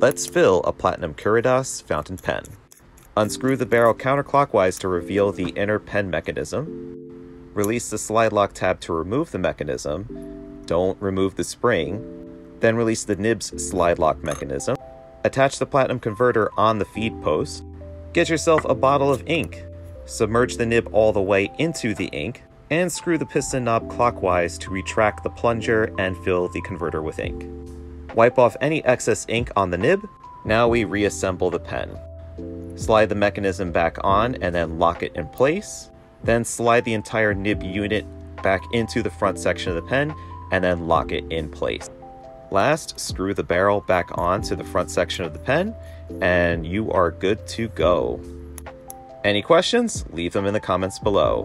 Let's fill a Platinum Curidas fountain pen. Unscrew the barrel counterclockwise to reveal the inner pen mechanism. Release the slide lock tab to remove the mechanism. Don't remove the spring. Then release the nib's slide lock mechanism. Attach the platinum converter on the feed post. Get yourself a bottle of ink. Submerge the nib all the way into the ink and screw the piston knob clockwise to retract the plunger and fill the converter with ink. Wipe off any excess ink on the nib. Now we reassemble the pen. Slide the mechanism back on and then lock it in place. Then slide the entire nib unit back into the front section of the pen and then lock it in place. Last, screw the barrel back on to the front section of the pen and you are good to go. Any questions? Leave them in the comments below.